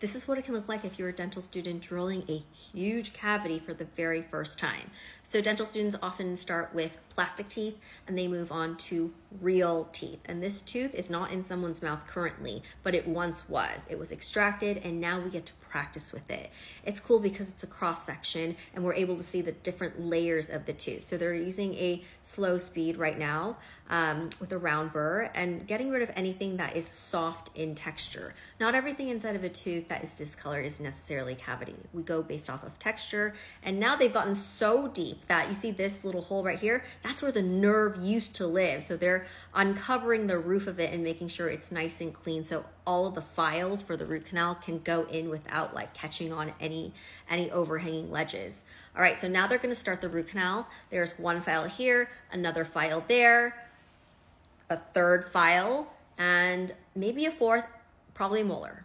this is what it can look like if you're a dental student drilling a huge cavity for the very first time. So dental students often start with plastic teeth and they move on to real teeth. And this tooth is not in someone's mouth currently, but it once was. It was extracted and now we get to practice with it. It's cool because it's a cross section and we're able to see the different layers of the tooth. So they're using a slow speed right now um, with a round burr and getting rid of anything that is soft in texture. Not everything inside of a tooth that is discolored is necessarily cavity. We go based off of texture. And now they've gotten so deep that you see this little hole right here, that's where the nerve used to live. So they're uncovering the roof of it and making sure it's nice and clean. So all of the files for the root canal can go in without like catching on any, any overhanging ledges. All right, so now they're gonna start the root canal. There's one file here, another file there, a third file, and maybe a fourth, probably molar.